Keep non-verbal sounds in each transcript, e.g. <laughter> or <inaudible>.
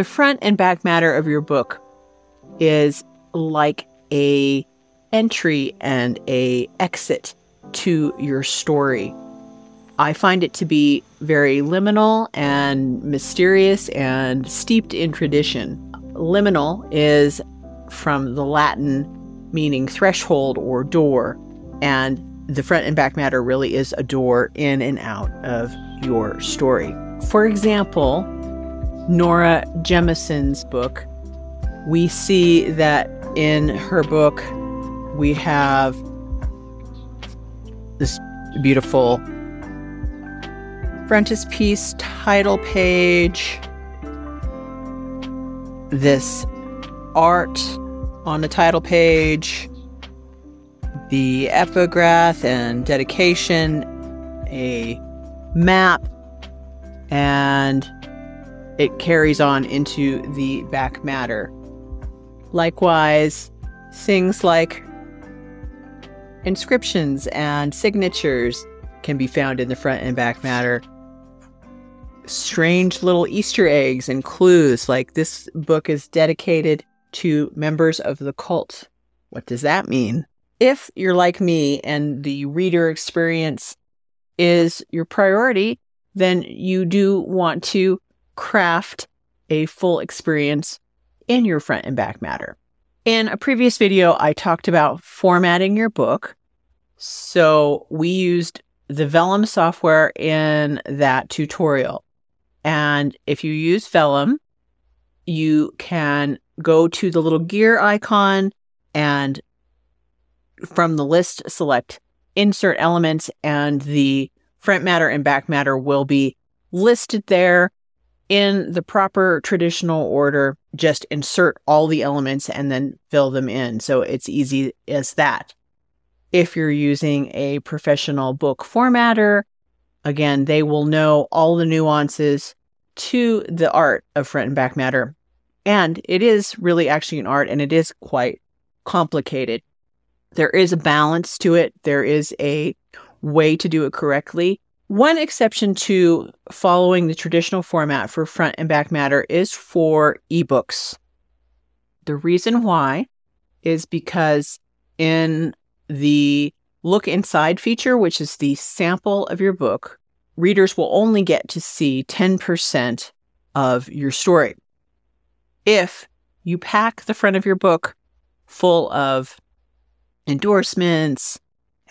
The front and back matter of your book is like a entry and a exit to your story. I find it to be very liminal and mysterious and steeped in tradition. Liminal is from the Latin meaning threshold or door, and the front and back matter really is a door in and out of your story. For example, Nora Jemisin's book, we see that in her book, we have this beautiful frontispiece title page, this art on the title page, the epigraph and dedication, a map, and it carries on into the back matter. Likewise, things like inscriptions and signatures can be found in the front and back matter. Strange little Easter eggs and clues, like this book is dedicated to members of the cult. What does that mean? If you're like me and the reader experience is your priority, then you do want to craft a full experience in your front and back matter. In a previous video, I talked about formatting your book. So we used the Vellum software in that tutorial. And if you use Vellum, you can go to the little gear icon and from the list select insert elements and the front matter and back matter will be listed there in the proper traditional order. Just insert all the elements and then fill them in. So it's easy as that. If you're using a professional book formatter, again, they will know all the nuances to the art of front and back matter and it is really actually an art and it is quite complicated. There is a balance to it, there is a way to do it correctly. One exception to following the traditional format for front and back matter is for ebooks. The reason why is because in the look inside feature, which is the sample of your book, readers will only get to see 10% of your story if you pack the front of your book full of endorsements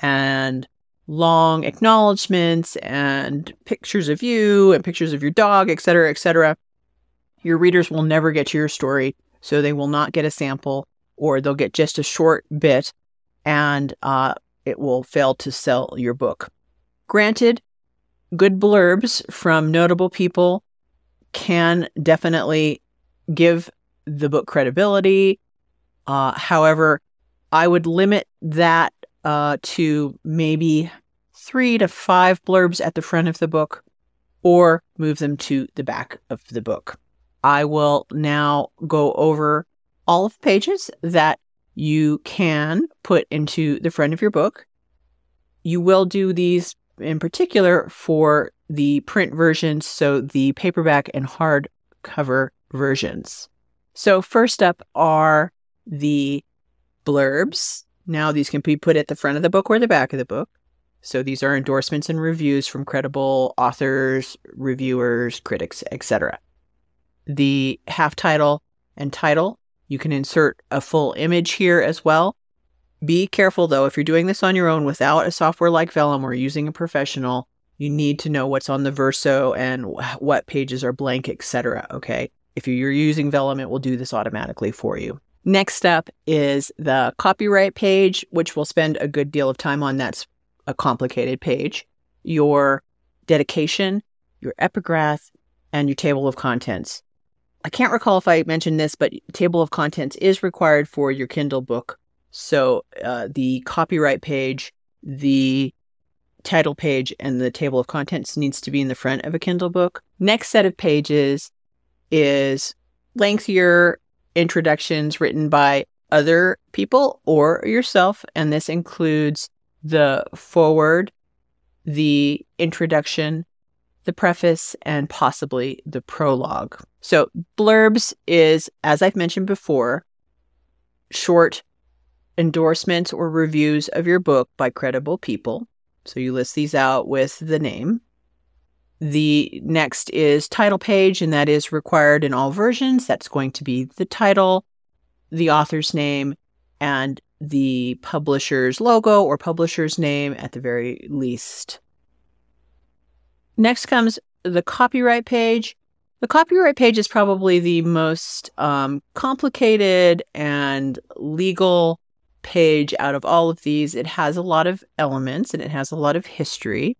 and long acknowledgments and pictures of you and pictures of your dog, etc., etc., your readers will never get to your story. So they will not get a sample or they'll get just a short bit and uh, it will fail to sell your book. Granted, good blurbs from notable people can definitely give the book credibility. Uh, however, I would limit that uh, to maybe three to five blurbs at the front of the book or move them to the back of the book. I will now go over all of the pages that you can put into the front of your book. You will do these in particular for the print versions, so the paperback and hardcover versions. So, first up are the blurbs. Now, these can be put at the front of the book or the back of the book. So, these are endorsements and reviews from credible authors, reviewers, critics, etc. The half title and title, you can insert a full image here as well. Be careful though, if you're doing this on your own without a software like Vellum or using a professional, you need to know what's on the verso and what pages are blank, etc. Okay. If you're using Vellum, it will do this automatically for you. Next up is the copyright page, which we'll spend a good deal of time on. That's a complicated page. Your dedication, your epigraph, and your table of contents. I can't recall if I mentioned this, but table of contents is required for your Kindle book. So uh, the copyright page, the title page, and the table of contents needs to be in the front of a Kindle book. Next set of pages is lengthier introductions written by other people or yourself. And this includes the foreword, the introduction, the preface, and possibly the prologue. So, blurbs is, as I've mentioned before, short endorsements or reviews of your book by credible people. So, you list these out with the name. The next is title page, and that is required in all versions. That's going to be the title, the author's name, and the publisher's logo or publisher's name at the very least. Next comes the copyright page. The copyright page is probably the most um, complicated and legal page out of all of these. It has a lot of elements and it has a lot of history.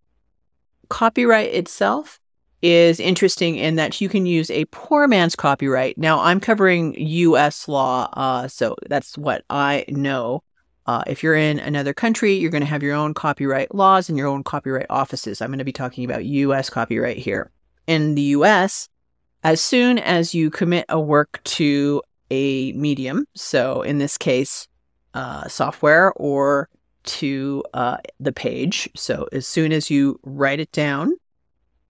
Copyright itself is interesting in that you can use a poor man's copyright. Now, I'm covering US law, uh, so that's what I know. Uh, if you're in another country, you're going to have your own copyright laws and your own copyright offices. I'm going to be talking about US copyright here. In the US, as soon as you commit a work to a medium, so in this case, uh, software or to uh, the page, so as soon as you write it down,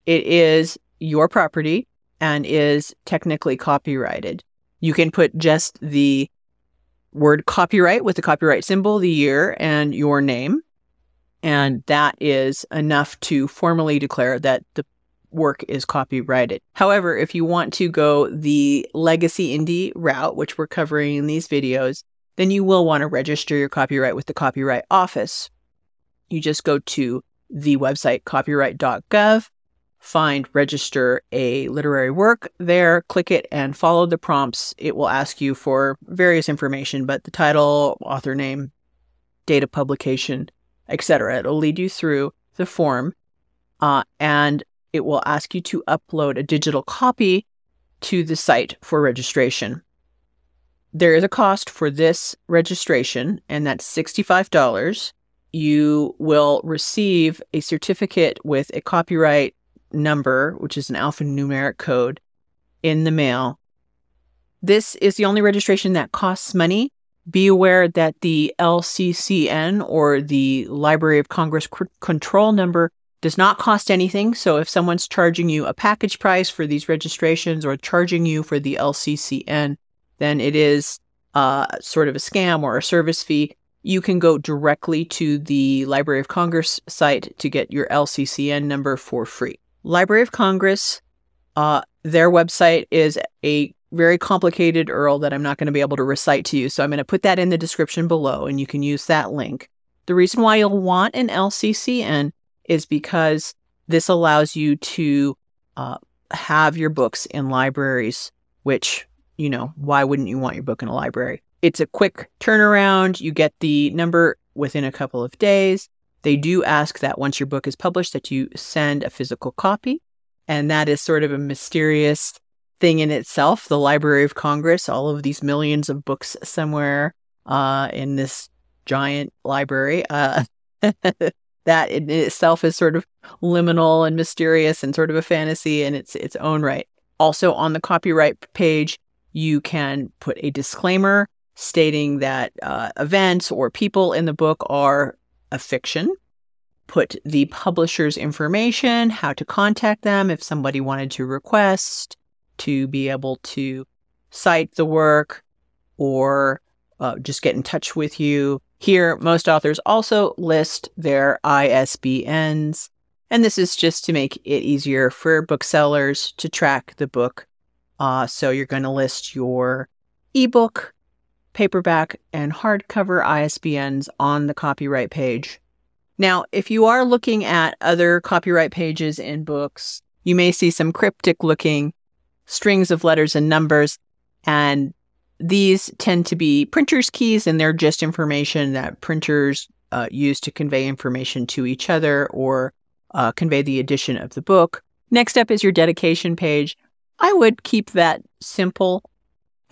it is your property and is technically copyrighted. You can put just the word copyright with the copyright symbol, the year, and your name. And that is enough to formally declare that the work is copyrighted. However, if you want to go the legacy indie route, which we're covering in these videos, then you will want to register your copyright with the Copyright Office. You just go to the website copyright.gov find register a literary work there, click it and follow the prompts. It will ask you for various information, but the title, author name, date of publication, etc. It'll lead you through the form uh, and it will ask you to upload a digital copy to the site for registration. There is a cost for this registration, and that's $65. You will receive a certificate with a copyright number, which is an alphanumeric code, in the mail. This is the only registration that costs money. Be aware that the LCCN or the Library of Congress c- control number does not cost anything. So if someone's charging you a package price for these registrations or charging you for the LCCN, then it is uh, sort of a scam or a service fee. You can go directly to the Library of Congress site to get your LCCN number for free. Library of Congress, uh, their website is a very complicated URL that I'm not going to be able to recite to you. So I'm going to put that in the description below and you can use that link. The reason why you'll want an LCCN is because this allows you to uh, have your books in libraries, which, you know, why wouldn't you want your book in a library? It's a quick turnaround. You get the number within a couple of days. They do ask that once your book is published that you send a physical copy. And that is sort of a mysterious thing in itself. The Library of Congress, all of these millions of books somewhere uh, in this giant library, uh, <laughs> that in itself is sort of liminal and mysterious and sort of a fantasy in its its own right. Also on the copyright page, you can put a disclaimer stating that uh, events or people in the book are a fiction, put the publisher's information, how to contact them if somebody wanted to request to be able to cite the work or uh, just get in touch with you. Here, most authors also list their ISBNs, and this is just to make it easier for booksellers to track the book. Uh, so you're going to list your ebook paperback, and hardcover ISBNs on the copyright page. Now, if you are looking at other copyright pages in books, you may see some cryptic looking strings of letters and numbers, and these tend to be printers' keys, and they're just information that printers uh, use to convey information to each other or uh, convey the edition of the book. Next up is your dedication page. I would keep that simple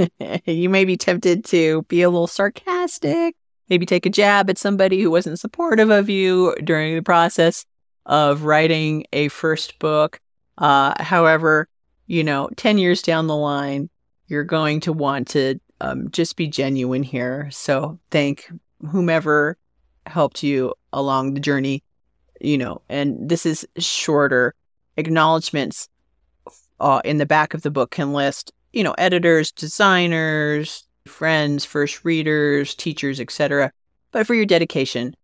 <laughs> you may be tempted to be a little sarcastic, maybe take a jab at somebody who wasn't supportive of you during the process of writing a first book. Uh, however, you know, 10 years down the line, you're going to want to um, just be genuine here. So thank whomever helped you along the journey, you know, and this is shorter acknowledgments uh, in the back of the book can list, you know, editors, designers, friends, first readers, teachers, etc. But for your dedication,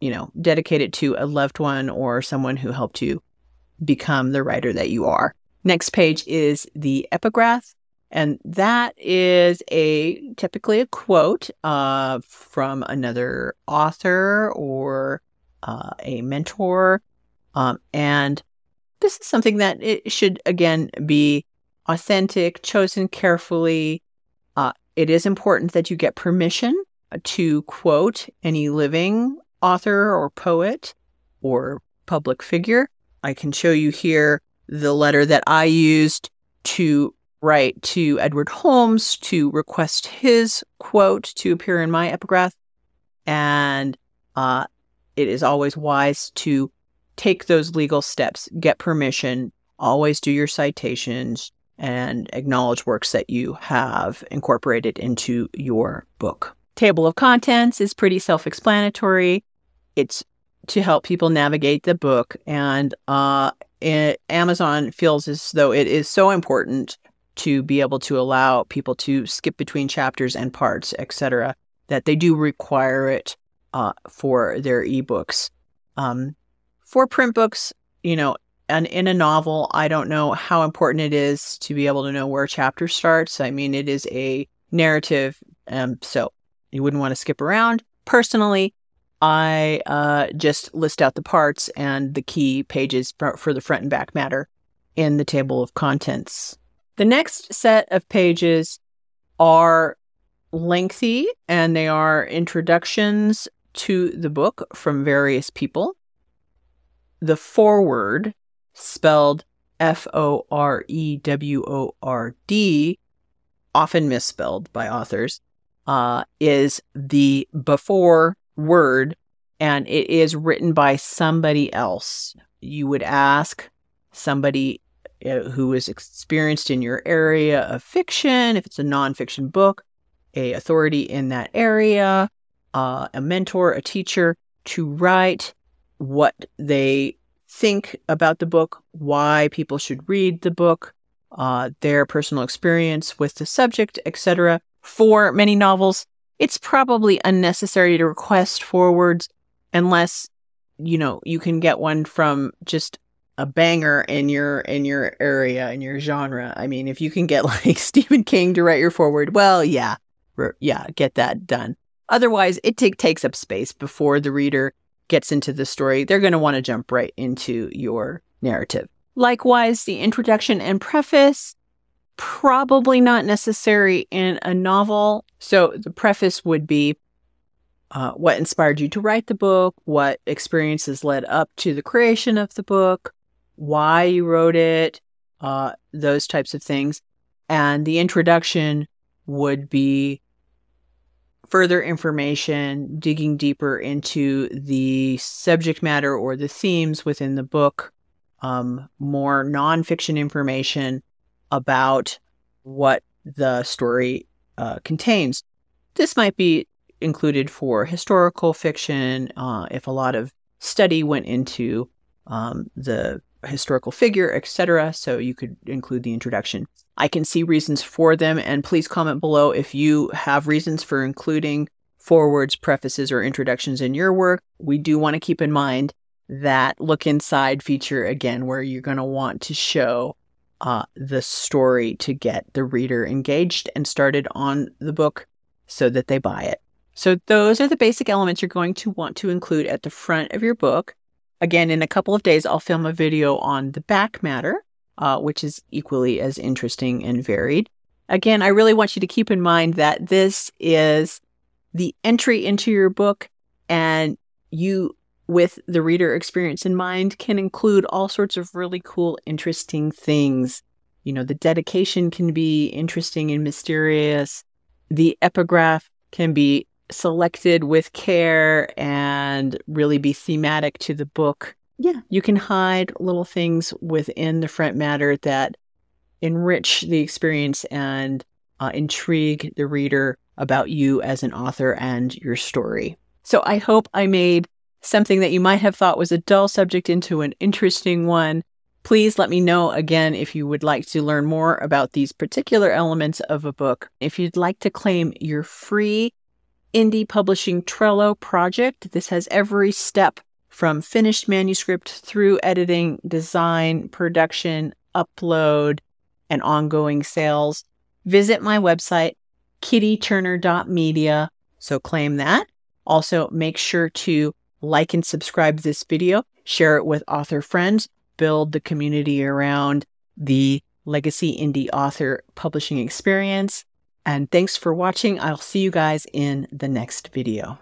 you know, dedicate it to a loved one or someone who helped you become the writer that you are. Next page is the epigraph. And that is a typically a quote uh, from another author or uh, a mentor. Um, and this is something that it should, again, be authentic, chosen carefully. Uh, it is important that you get permission to quote any living author or poet or public figure. I can show you here the letter that I used to write to Edward Holmes to request his quote to appear in my epigraph. And uh, it is always wise to take those legal steps, get permission, always do your citations, and acknowledge works that you have incorporated into your book. Table of contents is pretty self explanatory. It's to help people navigate the book, and uh, it, Amazon feels as though it is so important to be able to allow people to skip between chapters and parts, etc., that they do require it uh, for their ebooks. Um, for print books, you know, and in a novel, I don't know how important it is to be able to know where a chapter starts. I mean, it is a narrative, um, so you wouldn't want to skip around. Personally, I uh, just list out the parts and the key pages for the front and back matter in the table of contents. The next set of pages are lengthy and they are introductions to the book from various people. The foreword, spelled F O R E W O R D, often misspelled by authors, uh, is the before word and it is written by somebody else. You would ask somebody uh, who is experienced in your area of fiction, if it's a nonfiction book, a authority in that area, uh, a mentor, a teacher, to write what they think about the book, why people should read the book, uh, their personal experience with the subject, etc. For many novels, it's probably unnecessary to request forewords unless you know you can get one from just a banger in your in your area in your genre. I mean, if you can get <laughs> like Stephen King to write your foreword, well, yeah, yeah, get that done. Otherwise, it t- takes up space before the reader gets into the story. They're going to want to jump right into your narrative. Likewise, the introduction and preface probably not necessary in a novel. So the preface would be uh, what inspired you to write the book, what experiences led up to the creation of the book, why you wrote it, uh, those types of things. And the introduction would be further information, digging deeper into the subject matter or the themes within the book, um, more nonfiction information about what the story uh, contains. This might be included for historical fiction uh, if a lot of study went into um, the historical figure, etc. So you could include the introduction. I can see reasons for them, and please comment below if you have reasons for including forewords, prefaces, or introductions in your work. We do want to keep in mind that look inside feature again, where you're going to want to show uh, the story to get the reader engaged and started on the book so that they buy it. So, those are the basic elements you're going to want to include at the front of your book. Again, in a couple of days, I'll film a video on the back matter, uh, which is equally as interesting and varied. Again, I really want you to keep in mind that this is the entry into your book, and you, with the reader experience in mind, can include all sorts of really cool, interesting things. You know, the dedication can be interesting and mysterious. The epigraph can be selected with care and really be thematic to the book. Yeah, you can hide little things within the front matter that enrich the experience and uh, intrigue the reader about you as an author and your story. So I hope I made something that you might have thought was a dull subject into an interesting one. Please let me know again if you would like to learn more about these particular elements of a book. If you'd like to claim your free indie publishing Trello project, this has every step from finished manuscript through editing, design, production, upload, and ongoing sales. Visit my website, kittyturner.media. So claim that. Also, make sure to like and subscribe this video, share it with author friends, build the community around the legacy indie author publishing experience. And thanks for watching. I'll see you guys in the next video.